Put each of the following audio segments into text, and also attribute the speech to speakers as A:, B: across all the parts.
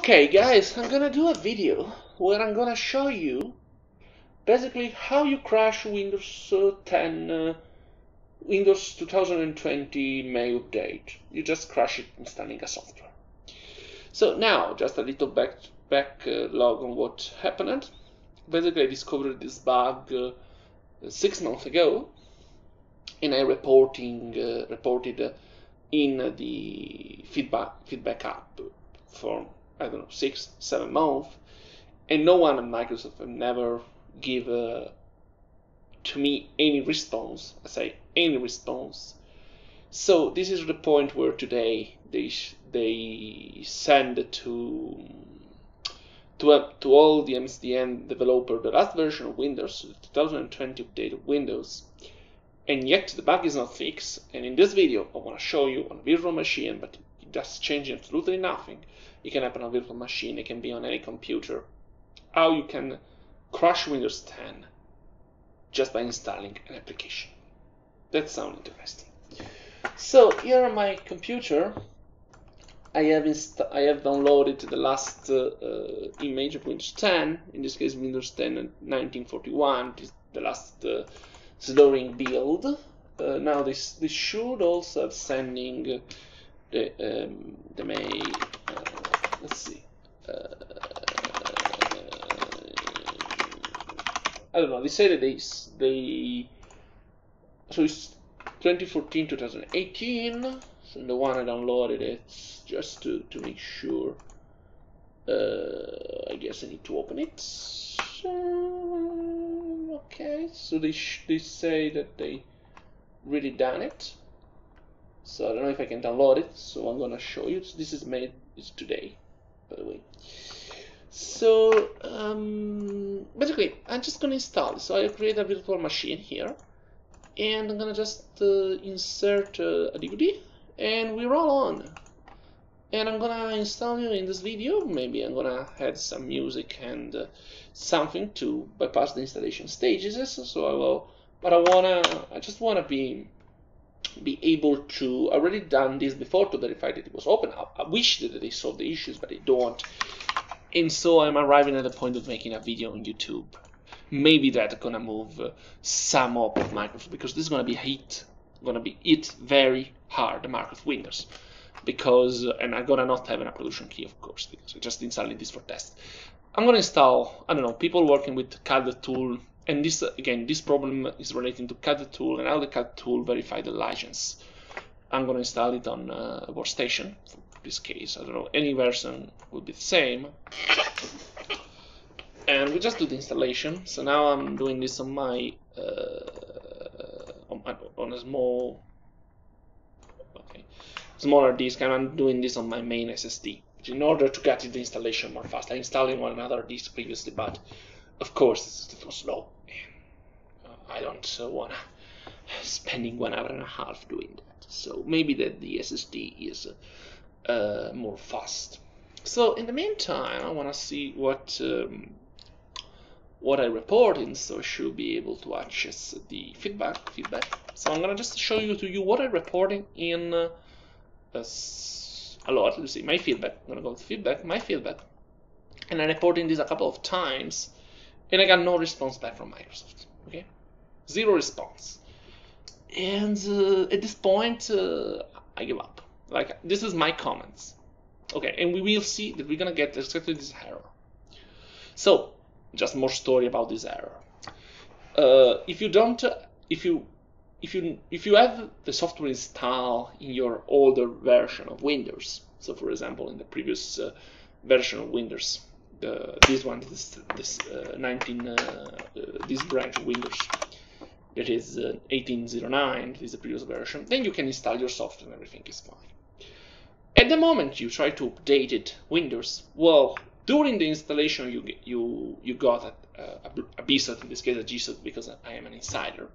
A: Okay guys, I'm gonna do a video where I'm gonna show you basically how you crash Windows uh, 10 uh, Windows 2020 May update. You just crash it installing a software. So now, just a little back backlog on what happened. Basically, I discovered this bug uh, six months ago, and I reporting uh, reported in the feedback feedback app for I don't know six seven months, and no one at Microsoft have never give uh, to me any response. I say any response. So this is the point where today they they send to to, to all the MSDN developer the last version of Windows, the 2020 update of Windows, and yet the bug is not fixed. And in this video, I want to show you on a virtual machine, but just changing absolutely nothing. It can happen on a virtual machine. It can be on any computer. How you can crash Windows 10 just by installing an application. That sounds interesting. So here on my computer, I have I have downloaded the last uh, uh, image of Windows 10. In this case, Windows 10 1941. This is the last uh, slow ring build. Uh, now this this should also have sending the um, the May. Let's see. Uh, I don't know. They say that they they so it's 2014 2018. So the one I downloaded it's just to to make sure. Uh, I guess I need to open it. Uh, okay, so they they say that they really done it. So I don't know if I can download it. So I'm gonna show you. This is made is today, by the way. So um, basically, I'm just gonna install. So I create a virtual machine here, and I'm gonna just uh, insert uh, a DVD, and we roll on. And I'm gonna install you in this video. Maybe I'm gonna add some music and uh, something to bypass the installation stages. So I will, but I wanna, I just wanna be be able to already done this before to verify that it was open. I, I wish that they solved the issues, but they don't and so I'm arriving at the point of making a video on YouTube. Maybe that's gonna move uh, some up of Microsoft because this is gonna be hit, gonna be hit very hard, the Microsoft Windows, because uh, and I'm gonna not have an application key, of course, because I just installing this for test. I'm gonna install, I don't know, people working with CAD tool, and this again, this problem is relating to CAD tool, and how the CAD tool verify the license. I'm gonna install it on uh, a workstation this case. I don't know, any version would be the same. And we just do the installation. So now I'm doing this on my uh, on, on, a small, okay, smaller disk, and I'm doing this on my main SSD. In order to get the installation more fast, I installed in one another disk previously, but of course it's too slow. I don't uh, wanna spending one hour and a half doing that. So maybe that the SSD is uh, uh, more fast. So in the meantime, I want to see what um, what I report in, so I should be able to access the feedback. Feedback. So I'm gonna just show you to you what I reporting in uh, a lot. Let's see my feedback. I'm gonna go to feedback, my feedback, and I reporting this a couple of times, and I got no response back from Microsoft. Okay, zero response. And uh, at this point, uh, I give up. Like this is my comments. Okay, and we will see that we're gonna get exactly this error. So, just more story about this error. Uh, if you don't, if you if you if you have the software installed in your older version of Windows, so for example in the previous uh, version of Windows, the, this one, this this uh, 19 uh, uh, this branch of Windows, that is 1809, this is the previous version, then you can install your software and everything is fine. At the moment you try to update it Windows, well, during the installation you you you got a, a, a BSOD, in this case a GSOD because I am an insider.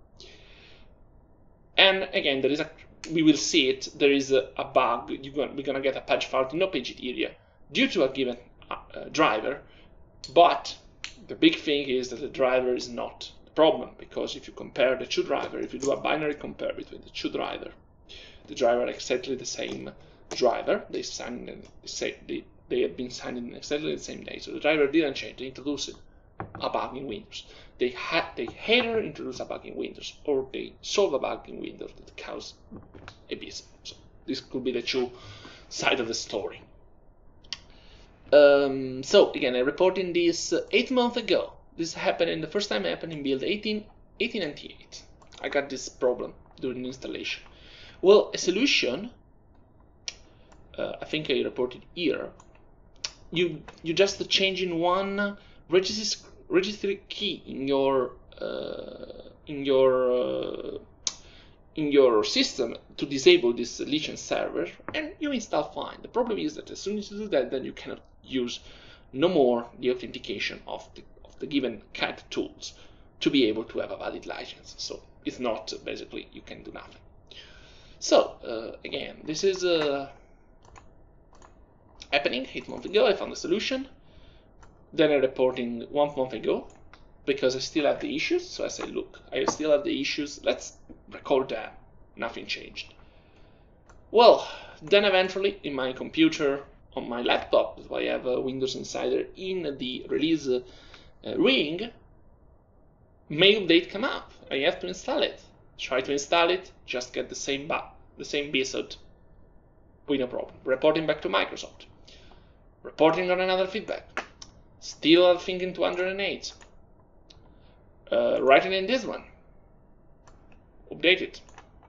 A: And again, there is a we will see it. There is a, a bug. You're we're gonna get a page fault in no page area due to a given uh, uh, driver, but the big thing is that the driver is not problem because if you compare the two driver, if you do a binary compare between the two driver, the driver are exactly the same driver. They send they they had been signed in exactly the same day. So the driver didn't change. They introduced a bug in Windows. They had they either introduced a bug in Windows or they solved a bug in Windows that caused a bit. So this could be the two side of the story. Um, so again, I reported this eight months ago. This happened in the first time It happened in build 18, 1898. I got this problem during installation. Well, a solution, uh, I think I reported here, you you just change in one registry registry key in your uh, in your uh, in your system to disable this license server and you install fine. The problem is that as soon as you do that, then you cannot use no more the authentication of the, the given CAD tools to be able to have a valid license. So it's not basically you can do nothing. So uh, again, this is uh, happening eight months ago. I found a solution. Then I reporting one month ago because I still have the issues. So I say, look, I still have the issues. Let's record that. Nothing changed. Well, then eventually in my computer on my laptop, I have a Windows Insider in the release ring, may update come up. I have to install it. Try to install it, just get the same bug, the same BSOD with no problem. Reporting back to Microsoft. Reporting on another feedback. Still thinking 208. Uh, writing in this one. Update it.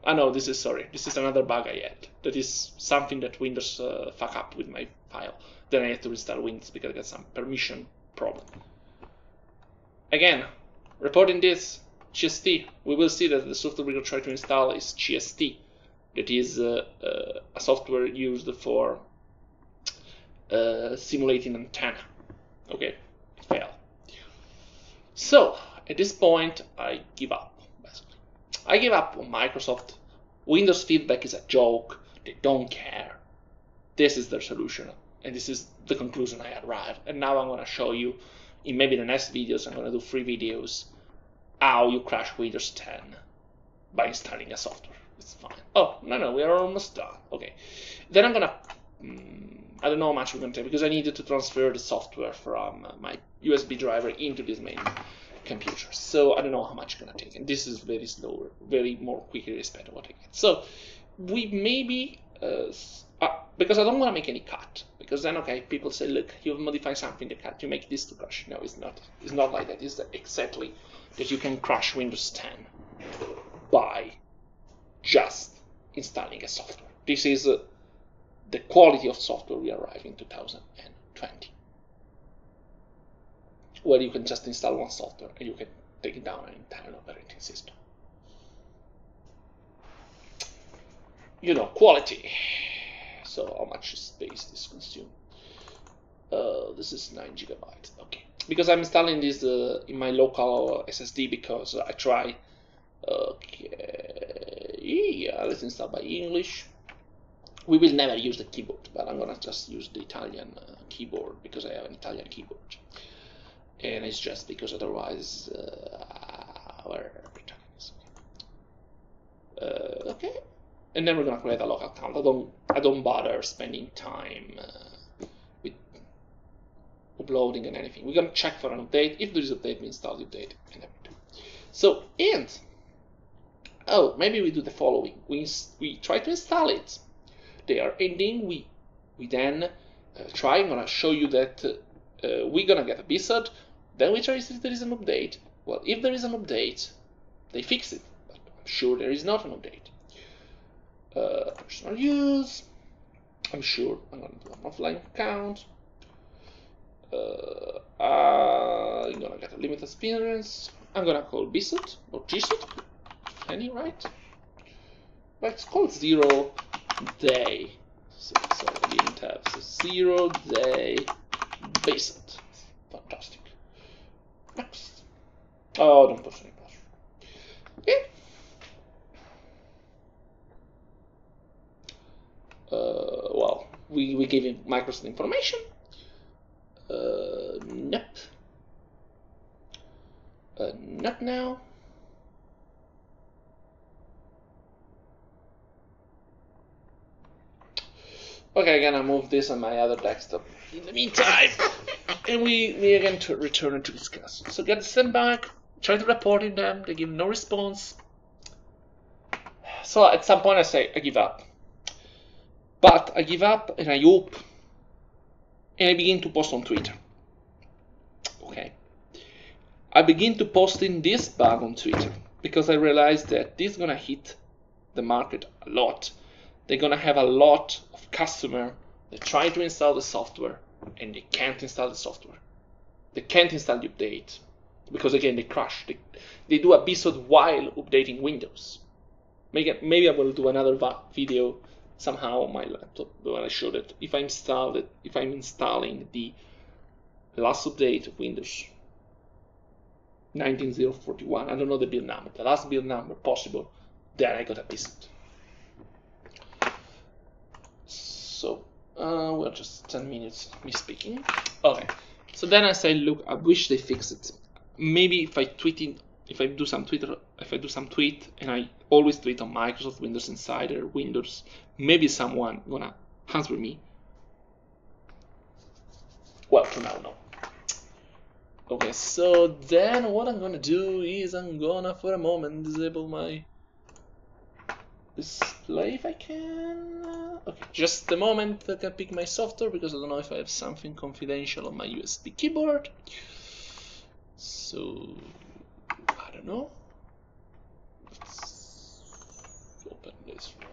A: Ah no, this is sorry. This is another bug I had. That is something that Windows uh, fuck up with my file. Then I have to restart Windows because I got some permission problem. Again, reporting this CST. We will see that the software we're going to try to install is CST. That is uh, uh, a software used for uh, simulating antenna. Okay, fail. So at this point, I give up. Basically, I give up on Microsoft. Windows feedback is a joke. They don't care. This is their solution, and this is the conclusion I arrived. And now I'm gonna show you in maybe the next videos. I'm gonna do three videos how you crash Windows 10 by installing a software. It's fine. Oh no no, we are almost done. Okay, then I'm gonna. Mm, I don't know how much we're going to take because I needed to transfer the software from uh, my USB driver into this main computer. So I don't know how much it's going to take. And this is very slower, very more quickly respect what I get. So we maybe, uh, uh, because I don't want to make any cut. Because then, okay, people say, look, you've modified something to cut, you make this to crash. No, it's not. It's not like that. It's exactly that you can crash Windows 10 by just installing a software. This is uh, the quality of software we arrive in 2020 where you can just install one software and you can take down an entire operating system you know quality so how much space this consume? Uh, this is 9 gigabytes. Okay. Because I'm installing this uh, in my local SSD because I try. Okay. Yeah let's install by English. We will never use the keyboard, but I'm gonna just use the Italian uh, keyboard because I have an Italian keyboard. And it's just because otherwise, uh, where uh, okay. And then we're gonna create a local account. I don't, I don't bother spending time uh, with uploading and anything. We're gonna check for an update. If there is update, we install the update and everything. So, and oh, maybe we do the following. We we try to install it they are ending, we we then uh, try. I'm gonna show you that uh, we're gonna get a BSOD. Then we try to see if there is an update. Well, if there is an update, they fix it. But I'm sure there is not an update. Uh, personal use. I'm sure I'm gonna do an offline account. Uh, I'm gonna get a limited experience. I'm gonna call BSOD or GSOD, any right? But it's called zero day. So, so we didn't have so zero day BSOD. Fantastic. Next. Oh, don't push any push. Okay. Uh, well, we, we gave him Microsoft information. Uh, nope. Uh, not now. Okay, I'm gonna move this on my other desktop. In the meantime, and we we again to return to discuss. So get sent back, try to report in them. They give no response. So at some point, I say I give up. But I give up and I hope, and I begin to post on Twitter. Okay. I begin to posting this bug on Twitter because I realized that this is gonna hit the market a lot. They're gonna have a lot of customer that try to install the software and they can't install the software. They can't install the update because again they crash. They, they do a BSOD while updating Windows. Maybe, maybe I will do another video somehow on my laptop when I show that if I install it, if I'm installing the last update of Windows 19041. I don't know the build number, the last build number possible. Then I got a BSOD. So uh, we're just 10 minutes me speaking. Okay. So then I say, look, I wish they fix it. Maybe if I tweet in, if I do some Twitter, if I do some tweet, and I always tweet on Microsoft Windows Insider, Windows, maybe someone gonna answer me. Well, for now, no. Okay, so then what I'm gonna do is I'm gonna, for a moment, disable my display if I can. Okay, just a moment I can pick my software because I don't know if I have something confidential on my USB keyboard. So, I don't know. Let's open this one.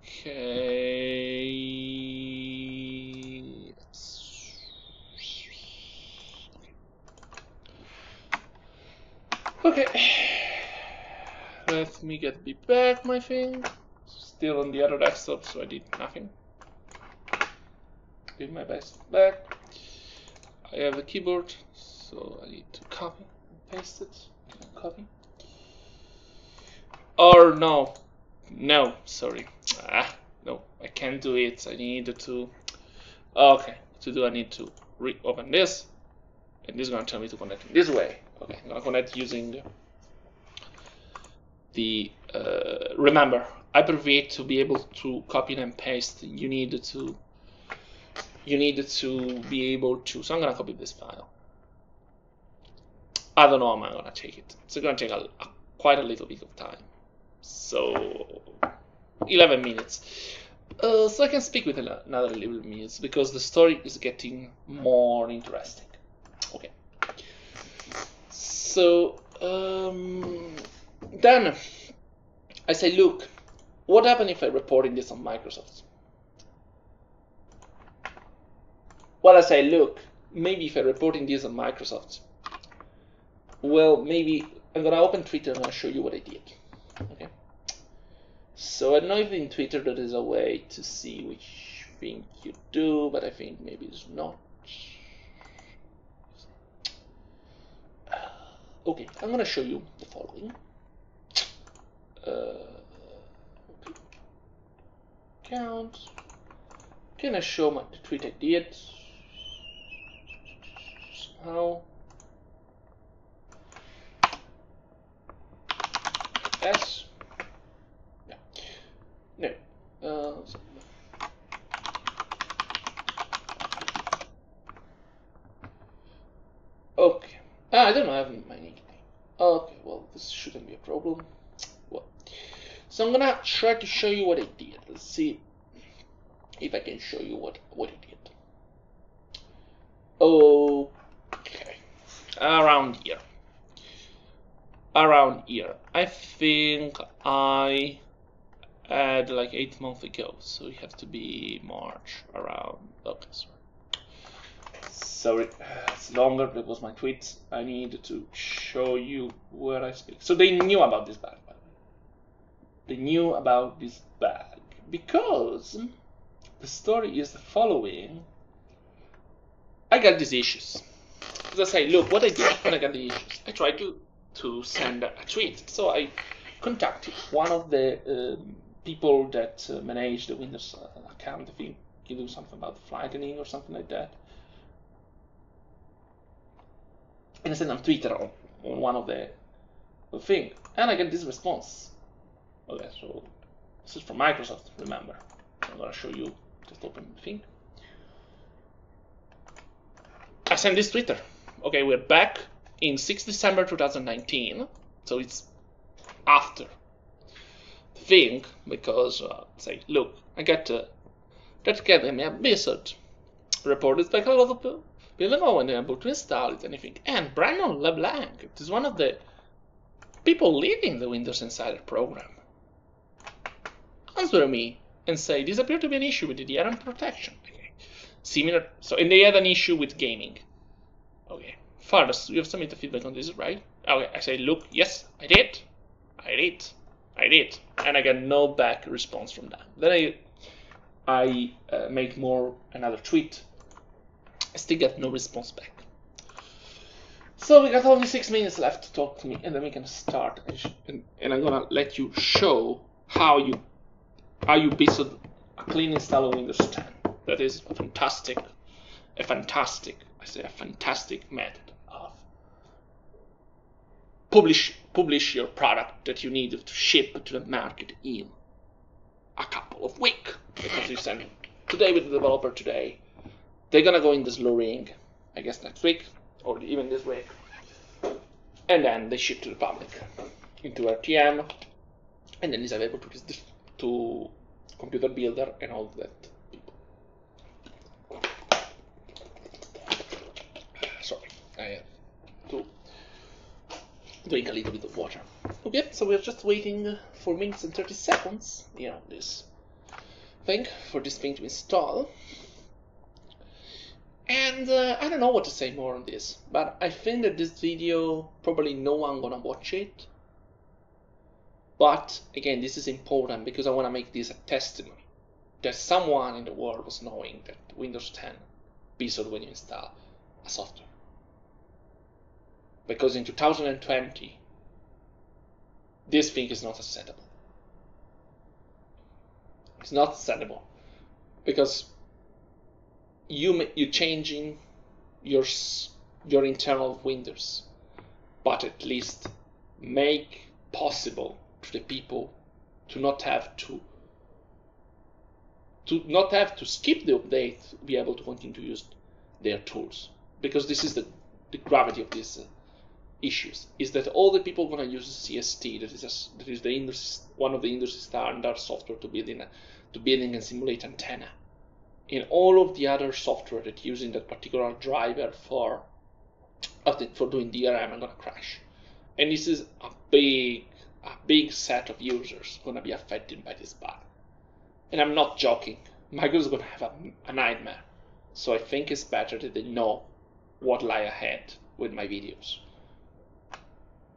A: Okay. Okay. Let me get me back, my thing. Still on the other desktop, so I did nothing. Give my best back. I have a keyboard, so I need to copy and paste it. Copy. Or no, no, sorry. Ah, no, I can't do it. I need to. Okay, to do I need to reopen this, and this is gonna tell me to connect this way. Okay, I'm gonna connect using the. Uh, remember, Hyper-V to be able to copy and paste. You need to. You need to be able to. So I'm gonna copy this file. I don't know how I'm gonna take it. It's gonna take a, a quite a little bit of time. So 11 minutes. Uh, so I can speak with another 11 minutes because the story is getting more interesting. Okay. So um, then I say, look, what happened if I reported this on Microsoft? Well, I say, look, maybe if I reporting this on Microsoft, well, maybe I'm gonna open Twitter and I'll show you what I did. Okay. So I don't know if in Twitter there is a way to see which thing you do, but I think maybe it's not. Okay, I'm gonna show you the following. Uh, Count. Can I show my tweet I did? Somehow. S. Yeah. No. Uh, okay. Ah, I don't know. I have my nickname. Okay. Well, this shouldn't be a problem. So I'm gonna try to show you what I did. Let's see if I can show you what what I did. Okay. Around here around here. I think I had like eight months ago, so it have to be March around. Okay, sorry. Sorry, it's longer. That was my tweet. I need to show you where I speak. So they knew about this bag. They knew about this bag because the story is the following. I got these issues. As I say, look, what I did when I got the issues, I tried to to send a tweet. So I contacted one of the um, people that uh, manage the Windows uh, account. I think you something about flattening or something like that. And I send on Twitter on, on one of the, the thing, and I get this response. Okay, so this is from Microsoft. Remember, I'm gonna show you. Just open the thing. I sent this Twitter. Okay, we're back in 6 December 2019, so it's after the thing because uh, say, look, I got to that gave me a visit. Reported by a lot of people people know when they're able to install it anything. And Brandon LeBlanc is one of the people leading the Windows Insider program. Answer me and say this appeared to be an issue with the DRM protection. Okay. Similar, so and they had an issue with gaming. Okay. First, you have submitted feedback on this, right? Okay, I say, look, yes, I did, I did, I did, and I get no back response from that. Then I, I uh, make more another tweet. I still get no response back. So we got only six minutes left to talk to me, and then we can start. And, and I'm gonna let you show how you you build a clean install of Windows 10. That is a fantastic, a fantastic, I say a fantastic method of publish publish your product that you need to ship to the market in a couple of weeks because you send today with the developer today they're gonna go in slow ring i guess next week or even this week and then they ship to the public into rtm and then it's available to, to computer builder and all that people. sorry i have to drink a little bit of water. Okay, so we're just waiting for minutes and 30 seconds, know, this thing, for this thing to install. And uh, I don't know what to say more on this, but I think that this video, probably no one gonna watch it. But again, this is important because I wanna make this a testimony that someone in the world was knowing that Windows 10 BSOD when you install a software because in 2020 this thing is not acceptable. It's not acceptable because you you changing your your internal windows, but at least make possible to the people to not have to to not have to skip the update, be able to continue to use their tools because this is the, the gravity of these uh, issues is that all the people want to use CST, that is a, that is the industry, one of the industry standard software to building to building and simulate antenna. In all of the other software that using that particular driver for for doing DRM are gonna crash, and this is a big a big set of users gonna be affected by this bug. And I'm not joking. Microsoft's gonna have a, a nightmare. So I think it's better that they know what lie ahead with my videos.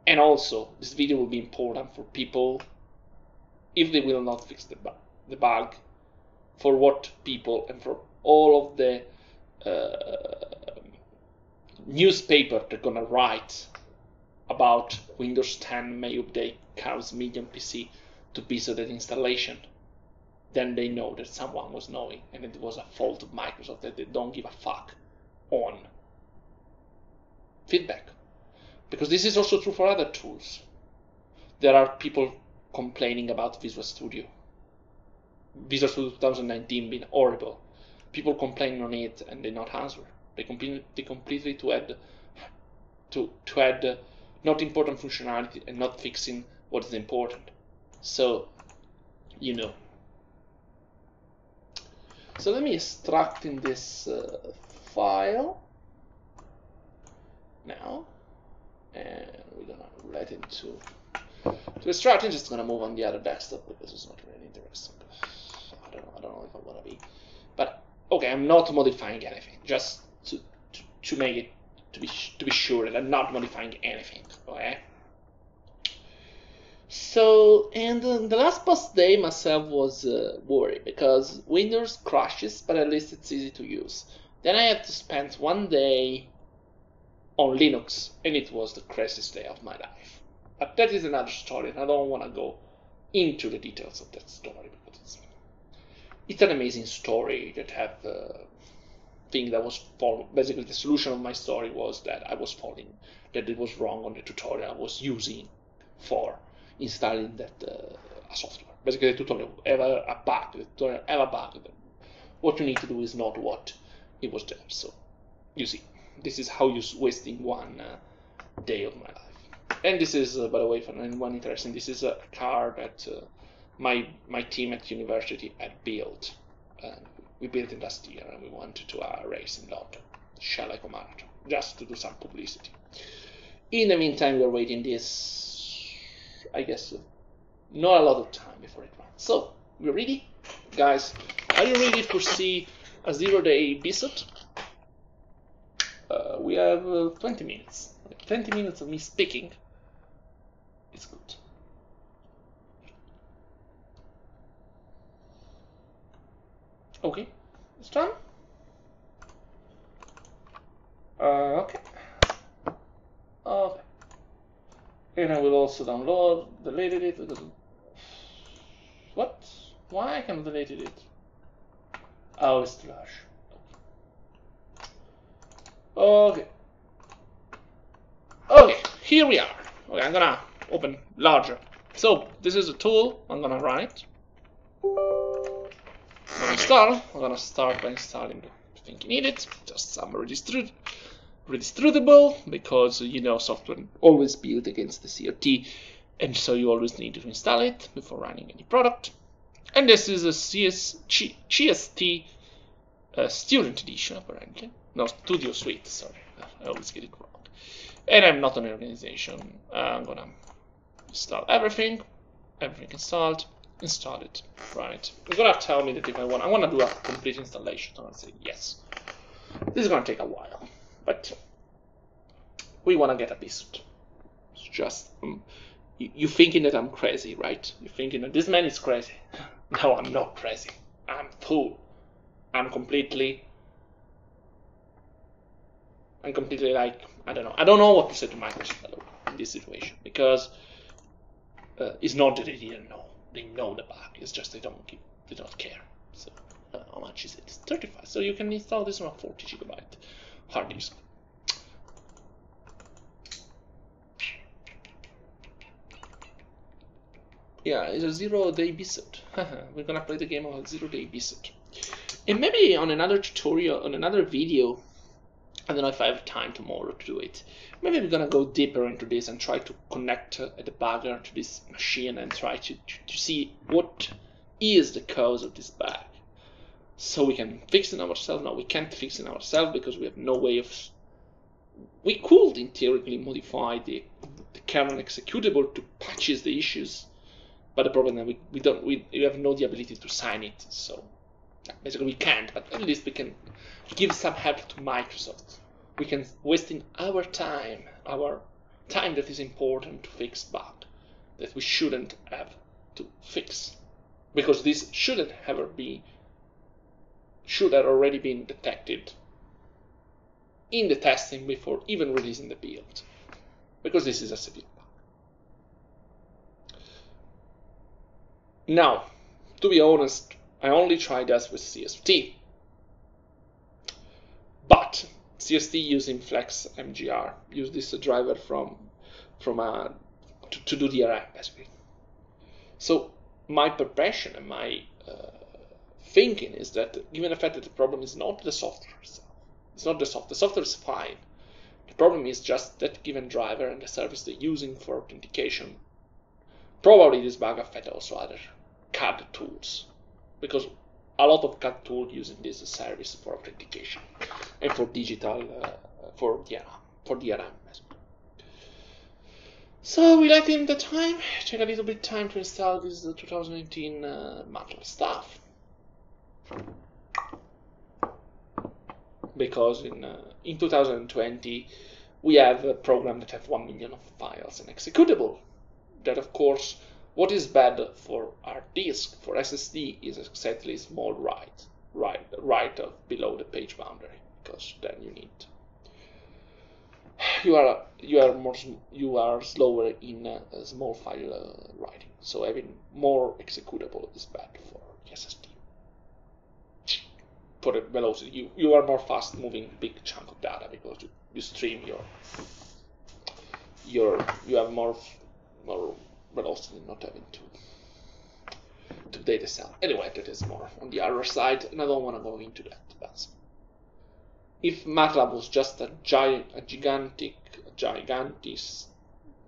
A: And also, this video will be important for people if they will not fix the, bu the bug, for what people and for all of the uh, newspaper they're gonna write about Windows 10 may update Carl's Medium PC to be so that installation. Then they know that someone was knowing and it was a fault of Microsoft that they don't give a fuck on feedback because this is also true for other tools. There are people complaining about Visual Studio. Visual Studio 2019 being horrible. People complaining on it and they not answer. They, completely, they completely to add to to add uh, not important functionality and not fixing what is important. So, you know. So let me extract in this uh, file now and we're gonna let it to extract. I'm just gonna move on the other desktop because it's not really interesting. I don't know. I don't know if I'm gonna be, but okay. I'm not modifying anything. Just to to, to make it to be to be sure that I'm not modifying anything. Okay. So, and uh, the last post day myself was uh, worried because Windows crashes, but at least it's easy to use. Then I had to spend one day on Linux, and it was the craziest day of my life. But that is another story, and I don't want to go into the details of that story because it's, it's an amazing story that have uh, thing that was basically the solution of my story was that I was falling that it was wrong on the tutorial I was using for installing that uh, software. Basically, the tutorial have a, bug. The tutorial a bug. What you need to do is not what it was there. So you see, this is how you're wasting one uh, day of my life. And this is, uh, by the way, for anyone interested, this is a car that my my team at university had built. we built it last year, and we wanted to uh, race in London, Shell Eco Marathon, just to do some publicity. In the meantime, we're waiting this, I guess, uh, not a lot of time before it runs. So, we're ready? Guys, are you ready to see a zero-day BSOD? Uh, we have uh, 20 minutes. 20 minutes of me speaking. It's good. Okay, it's done. Uh, okay. Okay. And I will also download, deleted it. What? Why I can delete it? Oh, it's trash. Okay. Okay, here we are. Okay, I'm gonna open larger. So, this is a tool. I'm gonna run it install, I'm gonna start by installing the thing you need it, just some redistribute, redistributable, because you know software always built against the CRT, and so you always need to install it before running any product. And this is a CS, G, CST uh, Student Edition, apparently. No, Studio Suite, sorry, I always get it wrong. And I'm not an organization, I'm gonna install everything, everything installed, install it. Right. It's gonna tell me that if I want, I want to do a complete installation. So I say yes. This is gonna take a while, but we want to get a biscuit. It's just um, you, you thinking that I'm crazy, right? You're thinking that this man is crazy. no, I'm not crazy. I'm fool. I'm completely. I'm completely like I don't know. I don't know what to say to Microsoft in this situation because uh, it's not that they didn't know they know the bug. It's just they don't give, they don't care. So uh, how much is it? It's 35. So you can install this on a 40 gigabyte disk. Yeah, it's a zero day BSOD. We're gonna play the game of a zero day BSOD. And maybe on another tutorial, on another video, I don't know if I have time tomorrow to do it. Maybe we're gonna go deeper into this and try to connect uh, a debugger to this machine and try to, to, to see what is the cause of this bug. So we can fix it ourselves. No, we can't fix it ourselves because we have no way of. We could, in theory, modify the, the kernel executable to patches the issues, but the problem is we, we don't we, we have no the ability to sign it. So basically we can't, but at least we can give some help to Microsoft. We can wasting our time, our time that is important to fix bug that we shouldn't have to fix. Because this shouldn't ever be should have already been detected in the testing before even releasing the build. Because this is a severe bug. Now, to be honest, I only tried this with CST. But CST using Flex MGR, use this driver from from a to, to do DRM basically. So my perception and my uh, thinking is that given the fact that the problem is not the software itself, it's not the software. The software is fine. The problem is just that given driver and the service they're using for authentication. Probably this bug affects also other CAD tools because a lot of CAD tools using this service for authentication and for digital uh, for DRM for DRM. As well. So we let him the time, take a little bit time to install this uh, 2019 uh, MATLAB stuff. Because in uh, in 2020 we have a program that have 1 million of files and executable. That of course what is bad for our disk, for SSD, is exactly small write, write, write below the page boundary, because then you need you are you are more you are slower in uh, small file uh, writing. So having more executable is bad for SSD. For velocity. You you are more fast moving big chunk of data because you, you stream your your you have more more velocity not having to to data cell. Anyway, that is more on the other side, and I don't want to go into that. But if MATLAB was just a giant, a gigantic, a gigantic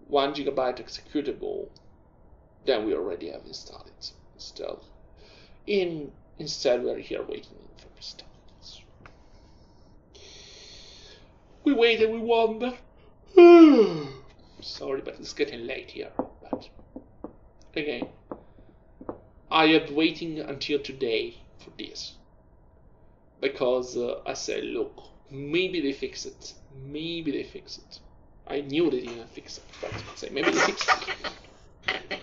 A: one gigabyte executable, then we already have installed it. Still, in instead we're here waiting for stuff. We wait and we wonder. Sorry, but it's getting late here. But again, I am waiting until today for this because uh, I said, look, maybe they fix it. Maybe they fix it. I knew they didn't fix it, but I say maybe they fix it.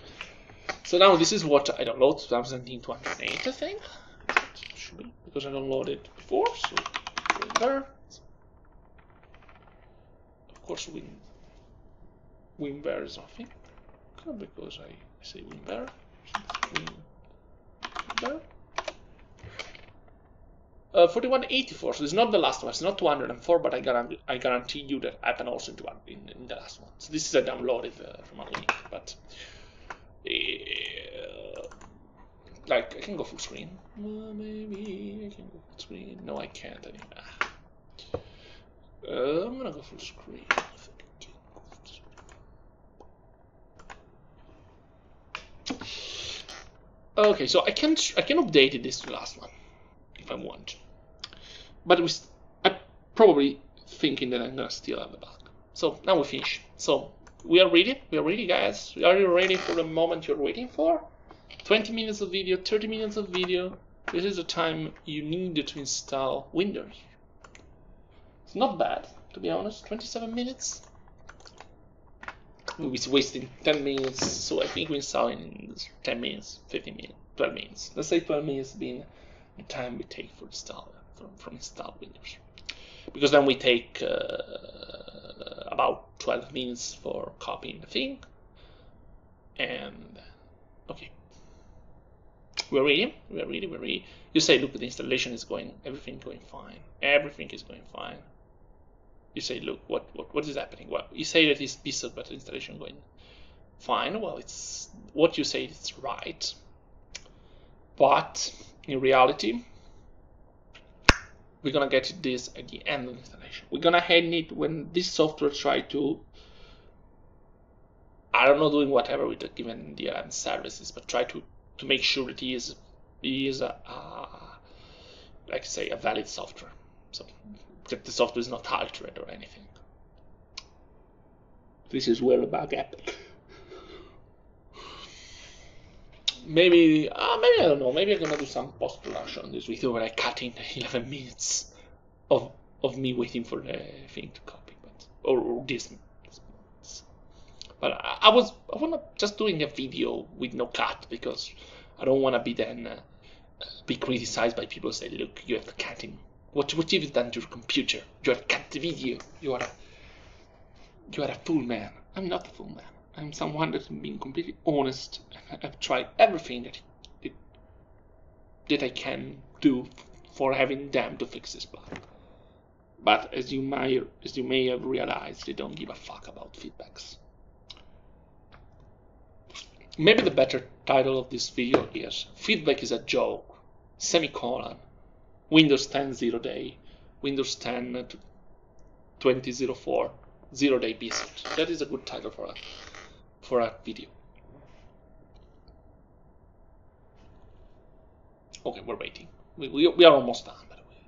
A: So now this is what I downloaded 2017 I think. Be because I downloaded before. So there. Of course, win WinVer is nothing because I say WinVer. WinVer. Uh, 4184, so it's not the last one, it's not 204, but I guarantee, I guarantee you that happened also in, in, in the last one. So this is a downloaded uh, from a link, but uh, like I can go full screen. Well, maybe I can go full screen. No, I can't anymore. Uh, I'm gonna go full screen. Okay, so I can I can update this to the last one if I want, but it was, I probably thinking that I'm gonna still have the bug. So now we finish. So we are ready. We are ready, guys. Are you ready for the moment you're waiting for? 20 minutes of video, 30 minutes of video. This is the time you need to install Windows. It's not bad, to be honest. 27 minutes. We'll be wasting 10 minutes, so I think we install in 10 minutes, 15 minutes, 12 minutes. Let's say 12 minutes being the time we take for install from, from install Windows. Because then we take uh, about 12 minutes for copying the thing. And okay, we're ready. We're ready. We're. You say, look, the installation is going, everything going fine. Everything is going fine. You say, look, what what what is happening? Well, you say that it's pieces, but installation going fine. Well, it's what you say is right, but in reality, we're gonna get this at the end of the installation. We're gonna hand it when this software try to I don't know doing whatever with the given DRM uh, services, but try to to make sure that he is he is a, a like say a valid software. So that the software is not altered or anything. This is where the bug happened. maybe, uh, maybe I don't know. Maybe I'm gonna do some post production on this video where I cut in 11 minutes of of me waiting for the thing to copy, but or, or this. But I, I was I wanna just doing a video with no cut because I don't wanna be then uh, be criticized by people say, look, you have cutting what what you've done to your computer? You have cut the video. You are a you are a fool man. I'm not a fool man. I'm someone that's been completely honest. I've tried everything that it, that I can do for having them to fix this bug. But as you may as you may have realized, they don't give a fuck about feedbacks. Maybe the better title of this video is Feedback is a joke, semicolon, Windows 10 zero day, Windows 10 2004 zero day BSOD. That is a good title for a for a video. Okay, we're waiting. We, we, we are almost done, by the way.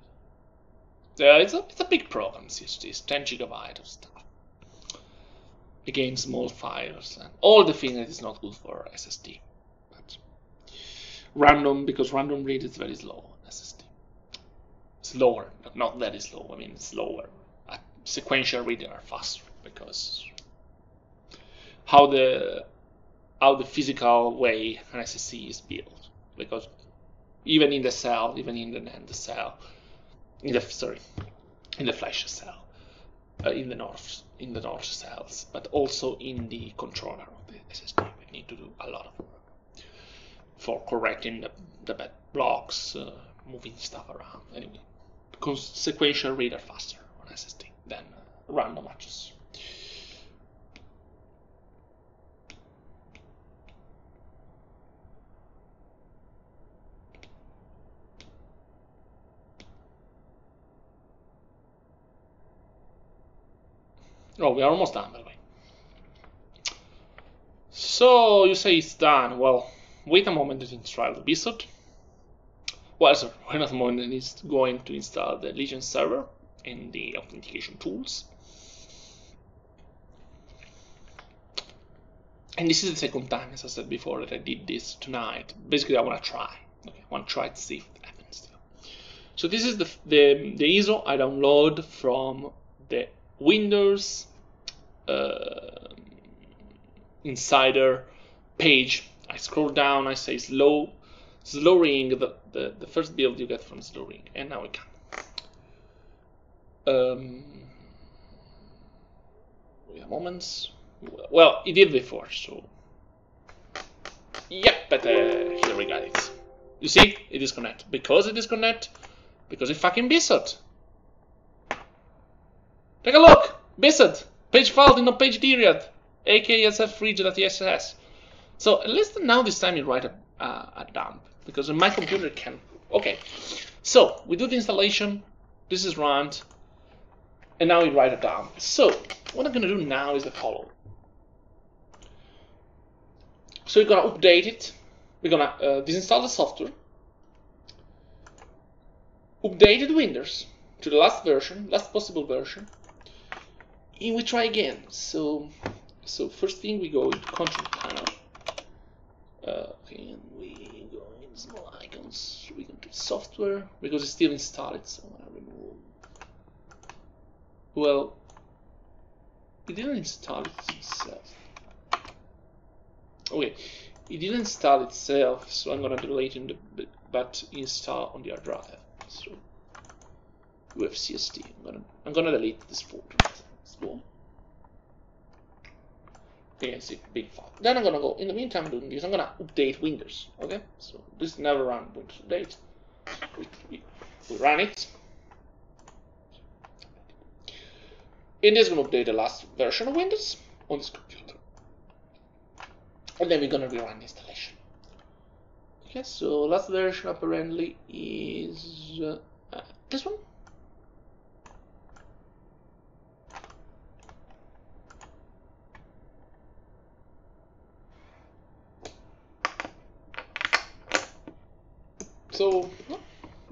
A: Yeah, it's a it's a big program. It's, it's 10 gigabyte of stuff. Again, small files and all the things that is not good for SSD. But random because random read is very slow on SSD slower, not very slow. I mean, slower. Sequential reading are faster because how the how the physical way an SSD is built. Because even in the cell, even in the NAND cell, in the sorry, in the flash cell, uh, in the north in the north cells, but also in the controller of the SSD, we need to do a lot of work for correcting the, the bad blocks. Uh, moving stuff around. Anyway, sequential reader faster on SSD than random access. Oh, we are almost done, by the way. So, you say it's done. Well, wait a moment to install the BSOD. Well, sorry, wait a moment, it's going to install the Legion server and the authentication tools. And this is the second time, as I said before, that I did this tonight. Basically, I want to try. Okay, I want to try to see if it happens. So this is the, the, the ISO I download from the Windows uh, Insider page. I scroll down, I say slow, slow ring, the, the, the first build you get from slow ring, and now we can. Um, wait a moment. Well, it did before, so. Yeah, but uh, here we got it. You see, it disconnect. Because it disconnect, because it fucking BSOD. Take a look! BSOD! Page fault in the page period! aksf So at least now this time you write a, uh, a dump because my computer can. Okay, so we do the installation. This is run, and now we write a dump. So what I'm gonna do now is the following. So we're gonna update it. We're gonna uh, disinstall the software, update the Windows to the last version, last possible version, and we try again. So, so first thing we go into control panel. Uh, and we go in small icons. We go to software because it's still installed. So I'm gonna remove. Well, it didn't install itself. Okay, it didn't install itself, so I'm gonna delete in the but install on the hard drive. So UFCSD. I'm gonna I'm gonna delete this folder Okay, see, big file. Then I'm gonna go, in the meantime, I'm doing this, I'm gonna update Windows, okay? So this never run Windows update. We, we, we run it. Is gonna update the last version of Windows on this computer. And then we're gonna rerun installation. Okay, so last version apparently is uh, this one. So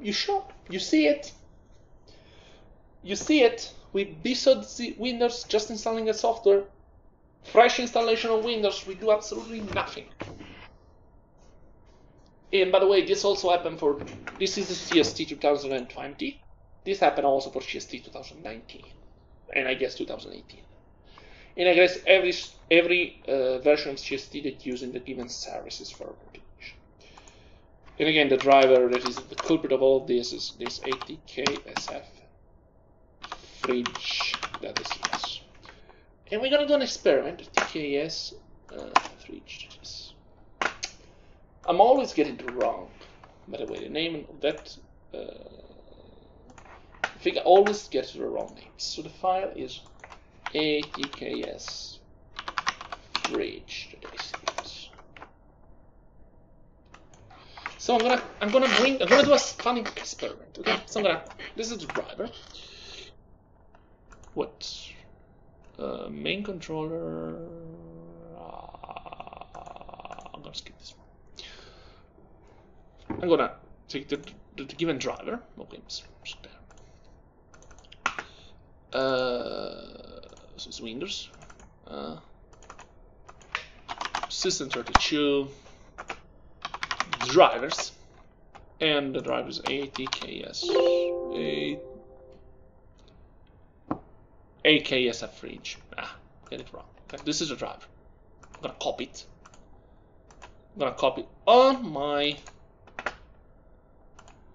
A: you show, you see it, you see it with BSOD Windows just installing a software, fresh installation of Windows, we do absolutely nothing. And by the way, this also happened for, this is the CST 2020. This happened also for CST 2019, and I guess 2018. And I guess every every uh, version of CST that using the given services for and again, the driver that is the culprit of all this is this ATKSF fridge that is yes. And we're gonna do an experiment, TKS uh, fridge. I'm always getting it wrong, by the way, the name of that uh, I think I always get the wrong name. So the file is ATKS fridge. So I'm gonna I'm gonna bring I'm gonna do a funny experiment. Okay, so I'm gonna this is the driver. What? Uh, main controller. Uh, I'm gonna skip this one. I'm gonna take the, the, the given driver. Okay, so there. Uh, so it's Windows. Uh, System 32 drivers and the drivers ATKS A AKSF fridge. Ah, get it wrong. Okay, this is a driver. I'm gonna copy it. I'm gonna copy on my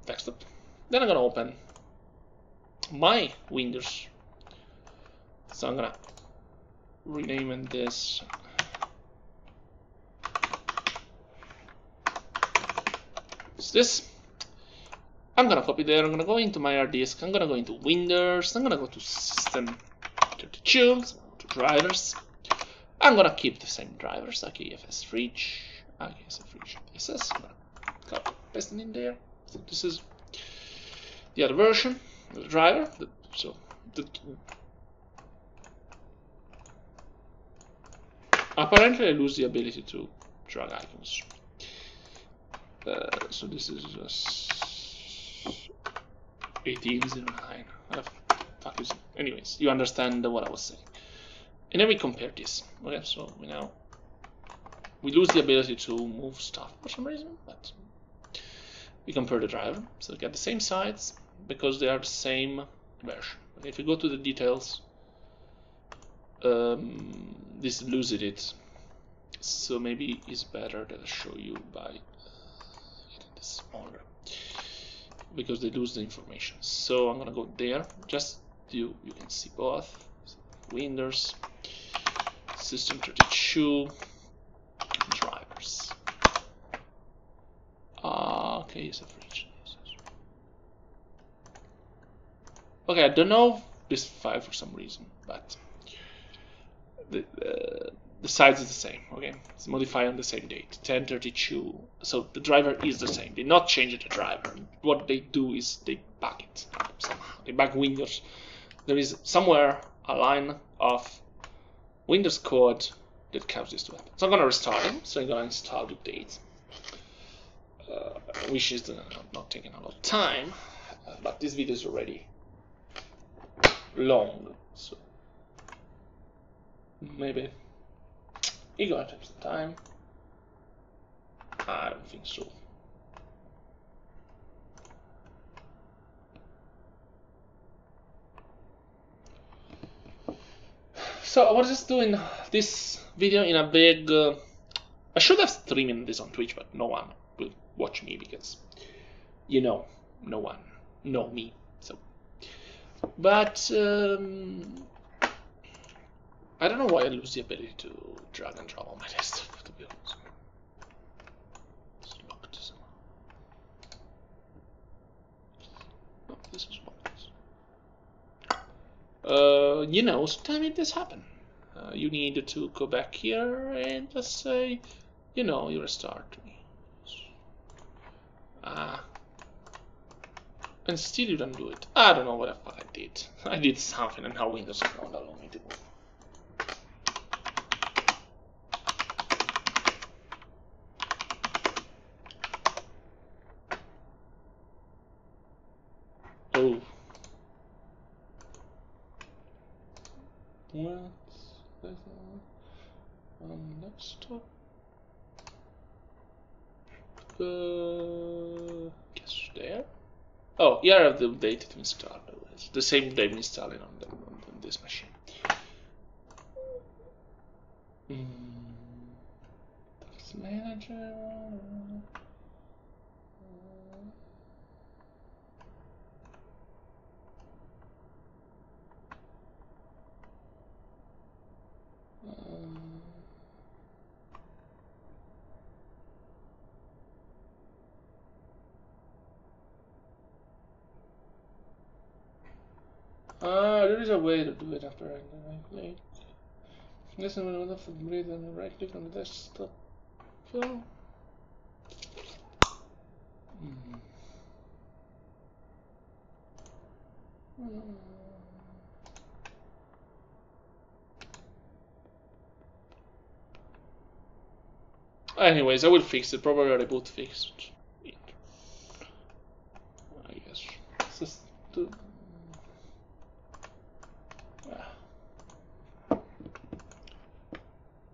A: desktop. Then I'm gonna open my Windows. So I'm gonna rename this is this. I'm gonna copy there. I'm gonna go into my hard disk. I'm gonna go into Windows. I'm gonna go to System 32, to drivers. I'm gonna keep the same drivers, AKFS Fridge, AKFS Fridge SS. I'm gonna copy, paste them in there. So this is the other version the driver. The, so the, apparently I lose the ability to drag icons. Uh, so this is just 1809. What the fuck is Anyways, you understand what I was saying. And then we compare this. Okay, so we now we lose the ability to move stuff for some reason, but we compare the driver. So we get the same sides because they are the same version. Okay, if we go to the details, um, this loses it. So maybe it's better that I show you by smaller because they lose the information. So I'm gonna go there. Just you you can see both Windows, System 32, drivers. Uh, okay, it's a fridge. Okay, I don't know this file for some reason, but the uh, the size is the same. Okay, it's modified on the same date, 1032. So the driver is the same. They not change the driver. What they do is they back it somehow. They back Windows. There is somewhere a line of Windows code that causes this to happen. So I'm gonna restart it. So I'm gonna install the update, uh, which is uh, not taking a lot of time, uh, but this video is already long, so maybe gonna take some time. I don't think so. So I was just doing this video in a big. Uh, I should have streamed this on Twitch, but no one will watch me because, you know, no one know me. So, but um, I don't know why I lose the ability to drag and drop on my desktop. To be honest. No, this is uh, you know, sometimes this happen. Uh, you need to go back here and just say, you know, you restart me. Ah. And still you don't do it. I don't know what the fuck I did. I did something and now Windows won't allow me to it. Oh. What's this on desktop? Guess there. Oh, here have the data to the same date installing on, the, on this machine. Mm. Task manager. Ah, there is a way to do it after I click. Listen when I left the breathe and right click on the desktop. So. Hmm. Anyways, I will fix it. Probably already both fixed it. I guess. Just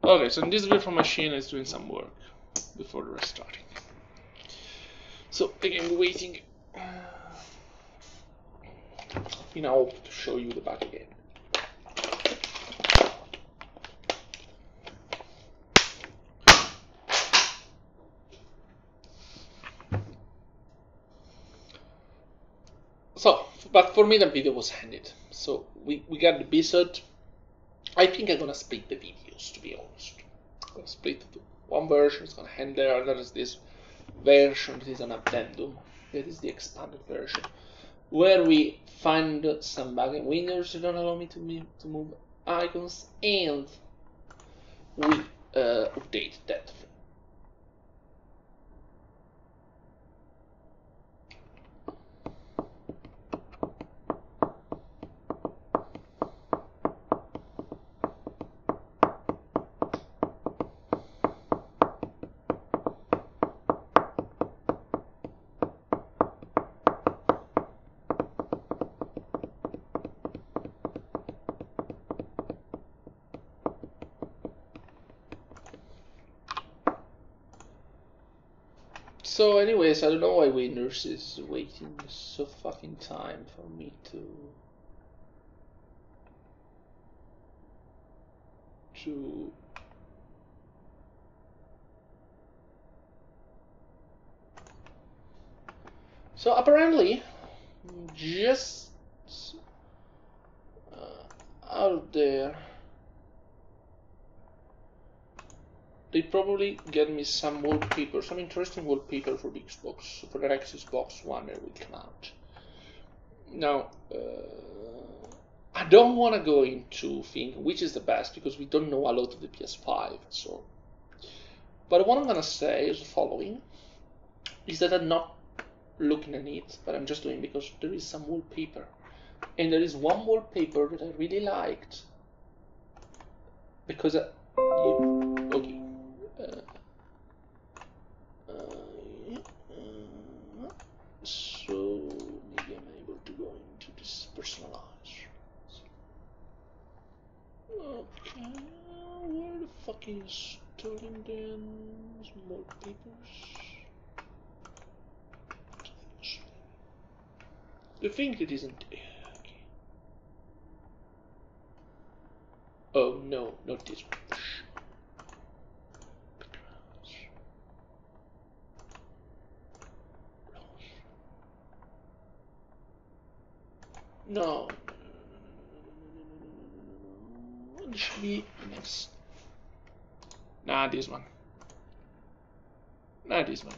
A: Okay, so in this virtual machine is doing some work before restarting. So again, we're waiting. Uh, you know, to show you the back again. So, but for me the video was handed. So we, we got the BSOD. I think I'm gonna split the videos to be honest. I'm gonna split it one version, it's gonna hand there, there is this version that is an addendum. that is the expanded version, where we find some backend windows that don't allow me to, me, to move icons, and we uh, update that So anyways, I don't know why Windows is waiting so fucking time for me to to So apparently just uh, out there they probably get me some wallpaper, some interesting wallpaper for the Xbox, for the Xbox One that will come out. Now, uh, I don't want to go into think which is the best because we don't know a lot of the PS5. So, but what I'm gonna say is the following: is that I'm not looking at it, but I'm just doing because there is some wallpaper, and there is one wallpaper that I really liked because. Uh, you, okay so maybe I'm able to go into this personalize. Okay, is starting then? More papers. The thing that isn't. Okay. Oh no, not this one. No. It should be next. Nah, this one. Nah, this one.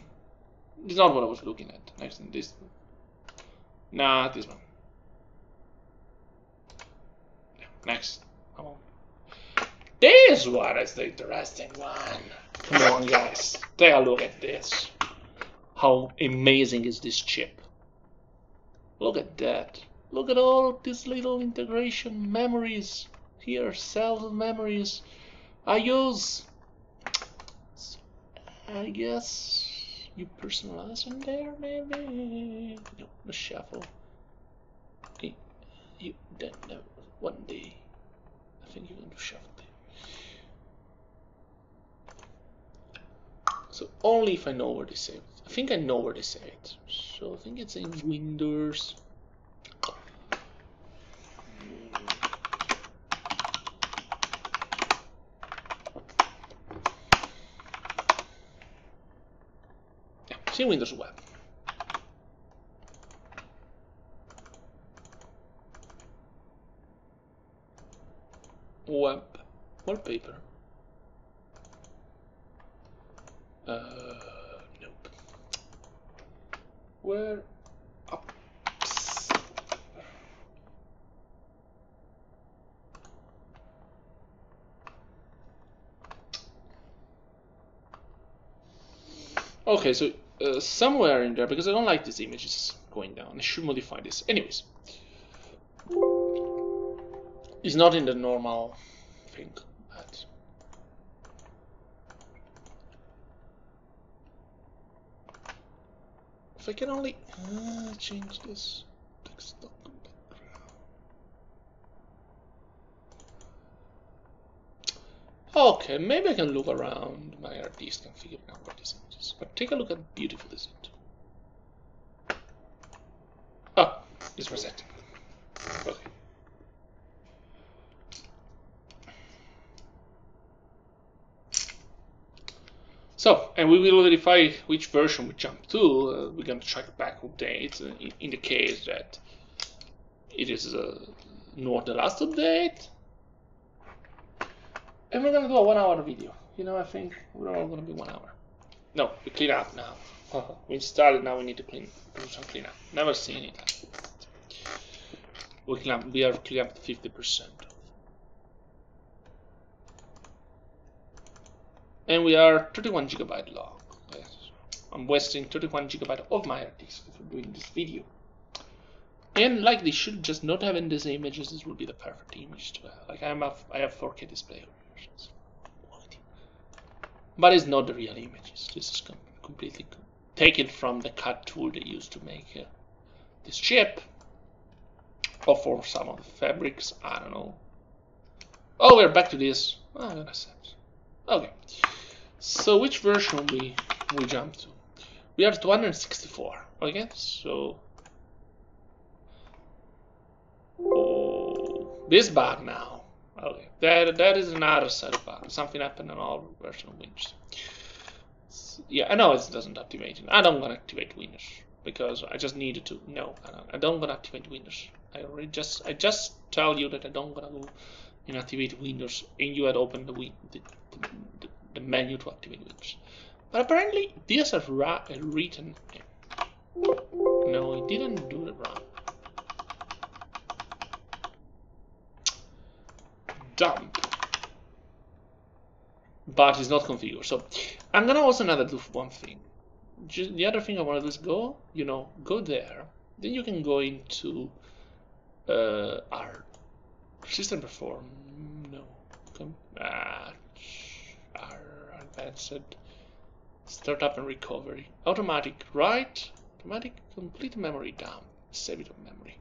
A: This is not what I was looking at. Next in this. Nah, this one. Next. Come on. This one is the interesting one. Come on, guys. Take a look at this. How amazing is this chip? Look at that. Look at all these little integration memories here, cells memories I use. I guess you personalize in there, maybe. No, the shuffle. You, you then no, one day. I think you're going to shuffle. There. So only if I know where they save it. I think I know where they save it. So I think it's in Windows. See Windows Web. Web wallpaper. Uh, nope. Where up? Okay, so uh, somewhere in there because I don't like these images going down. I should modify this. Anyways, it's not in the normal thing. But if I can only uh, change this desktop Okay, maybe I can look around my disk and figure out what this is. But take a look at how beautiful is it. Oh, it's reset. Okay. So, and we will verify which version we jump to. Uh, we're going to track back updates uh, in, in, the case that it is uh, not the last update. And we're to do a one hour video. You know, I think we're all to be one hour. No, we clean up now. we it, now we need to clean, do some. Never seen it. We, clean up, we are clean up 50%. And we are 31 gigabyte long. Yes. I'm wasting 31 gigabyte of my disk for doing this video. And like they should just not have in these images, this will be the perfect image to have. Like I'm a, I have 4K display versions. But it's not the real images. This is com completely taken from the CAD tool they used to make uh, this chip. Or for some of the fabrics, I don't know. Oh, we're back to this. Oh, that's it. Okay. So which version we we jump to? We are 264. Okay, so oh, this bug now. Okay, that that is another set of bugs. Something happened on all version. So, yeah, I know it doesn't activate. I don't want to activate Windows because I just needed to. No, I don't, I don't want to activate Windows. I already just I just tell you that I don't want to go and activate Windows, and you had opened the, the, the, the menu to activate Windows. But apparently this is uh, written. No, it didn't do it wrong. Dump. But it's not configured. So I'm gonna also another do one thing. Just the other thing I want to do is go, you know, go there. Then you can go into uh, our system perform. No, come. Ah, advanced startup and recovery automatic write automatic complete memory dump save it on memory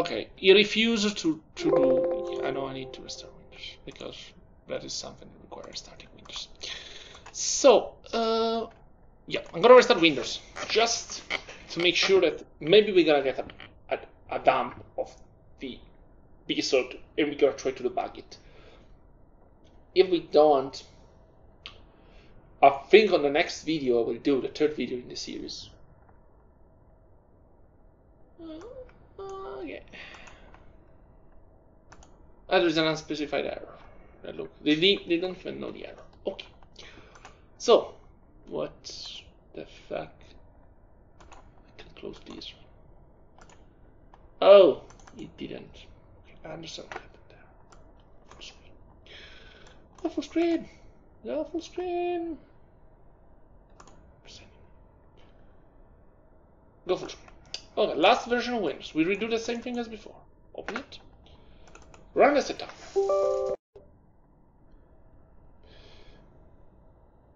A: okay he refuses to to do I know I need to restart Windows because that is something that requires starting Windows so uh, yeah I'm gonna restart Windows just to make sure that maybe we're gonna get a a dump of the BSOD and we're gonna try to debug it. If we don't, I think on the next video I will do, the third video in the series. Okay. Ah, there's an unspecified error. look, they, they don't even know the error. Okay. So, what the fuck? I can close this. Oh, it didn't. Okay, I understand what happened there. Full screen. Go full screen. Full screen. Go full screen. Okay, last version of Windows. We redo the same thing as before. Open it. Run the setup.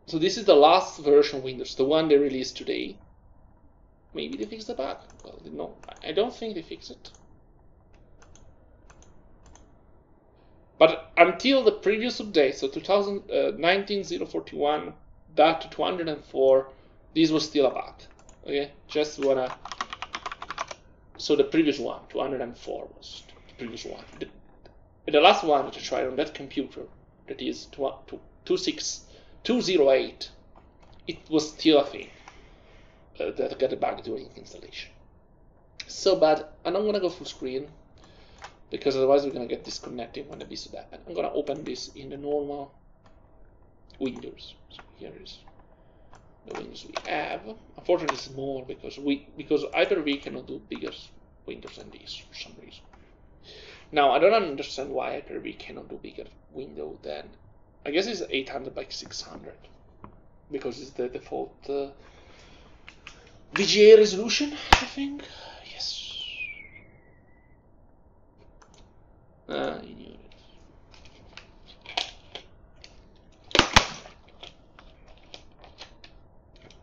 A: So this is the last version of Windows, the one they released today. Maybe they fixed the bug. Well, no, I don't think they fixed it. But until the previous update, so 2019-041, uh, that to 204, this was still a bug. Okay, just wanna. So the previous one, 204, was the previous one. The, the last one I tried on that computer, that is 26208, it was still a thing uh, that got a bug during installation. So bad, and I'm gonna go full screen because otherwise we're gonna get disconnected when the BSOD happen. I'm gonna open this in the normal Windows. So here is the Windows we have. Unfortunately, it's small because we because Hyper-V cannot do bigger windows than this for some reason. Now I don't understand why Hyper-V cannot do bigger window than I guess it's 800 by 600 because it's the default uh, VGA resolution, I think. Yes. Ah, you knew it.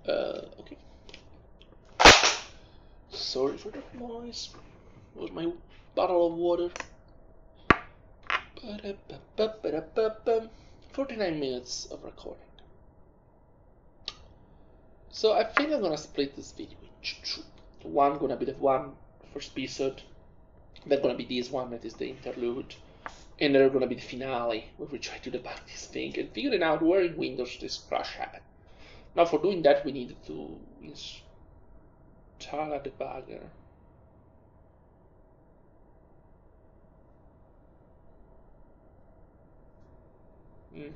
A: Uh, okay. Sorry for the noise. Was my bottle of water. 49 minutes of recording. So I think I'm gonna split this video into two. One gonna be the one first episode. Then gonna be this one that is the interlude. And then gonna be the finale where we try to debug this thing and figuring out where in Windows this crash happened. Now for doing that we need to install a debugger. Mm.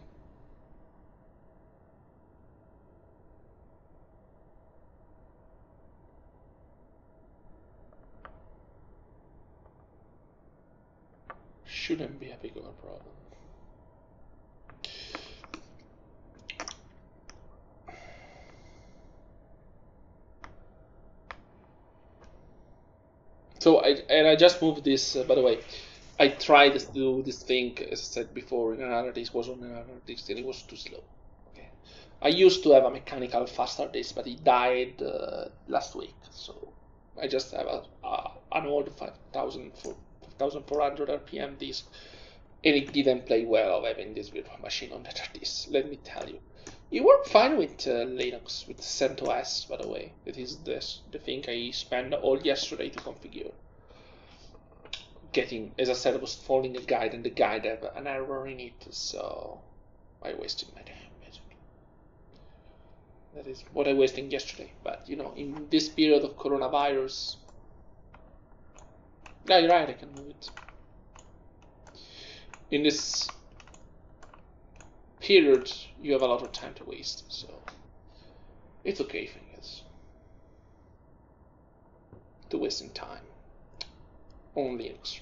A: Shouldn't be a big problem. So I and I just moved this. Uh, by the way, I tried to do this thing as I said before in another disk was on another disk and it was too slow. Okay, I used to have a mechanical faster disk, but it died uh, last week. So I just have a, a an old 5400 RPM disk, and it didn't play well having this virtual machine on that disk. Let me tell you. It worked fine with uh, Linux, with CentOS, by the way. It is this the thing I spent all yesterday to configure. Getting, as I said, I was following a guide, and the guide had an error in it, so I wasted my time. That is what I wasted yesterday. But you know, in this period of coronavirus, yeah, you're right. I can move it. In this period, you have a lot of time to waste, so it's okay you guys. To wasting time on Linux.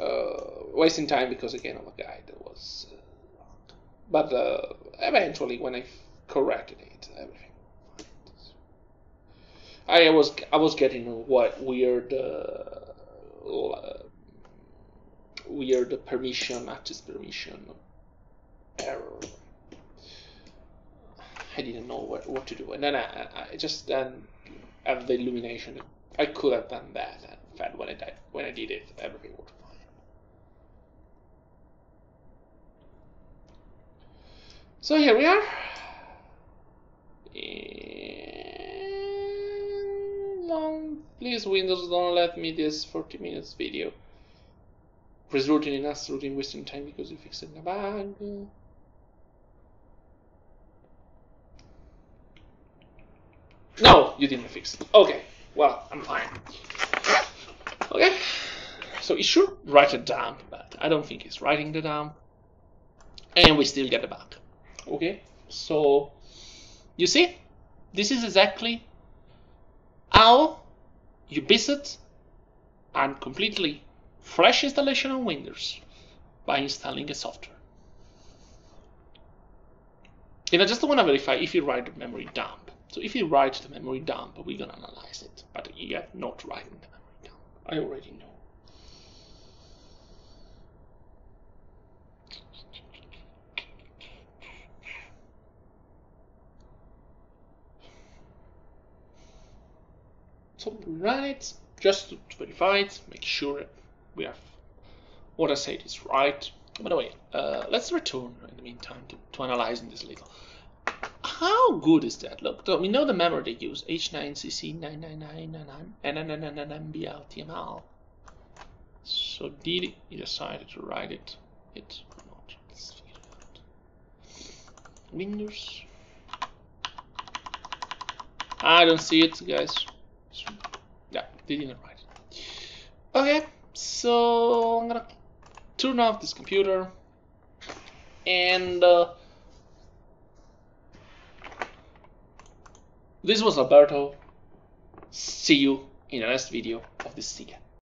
A: Uh, wasting time because again of a guide that was, uh, but uh, eventually when I corrected it, everything. I was I was getting what weird uh, weird permission, access permission error. I didn't know what, what to do, and then I, I just then have the illumination. I could have done that, and in fact, when I did, when I did it, everything worked fine. So here we are. And please Windows don't let me this 40 minutes video resulting in us wasting time because you fixed a bug. No, you didn't fix it. Okay, well, I'm fine. Okay, so it should write it down, but I don't think it's writing the down. And we still get the bug. Okay, so you see, this is exactly how you visit and completely fresh installation on Windows by installing a software. And I just want to verify if you write the memory dump. So if you write the memory dump, we're to analyze it. But you are not writing the memory dump. I already know. So run it just to verify it, make sure we have what I said is right. By the way, uh, let's return in the meantime to, to analyzing this little. How good is that? Look, we know the memory they use H9CC999 So did he decided to write it? It not. Let's figure out. Windows. I don't see it, guys. Yeah, they didn't write it. Okay, so I'm gonna turn off this computer and uh, this was Alberto. See you in the next video of this series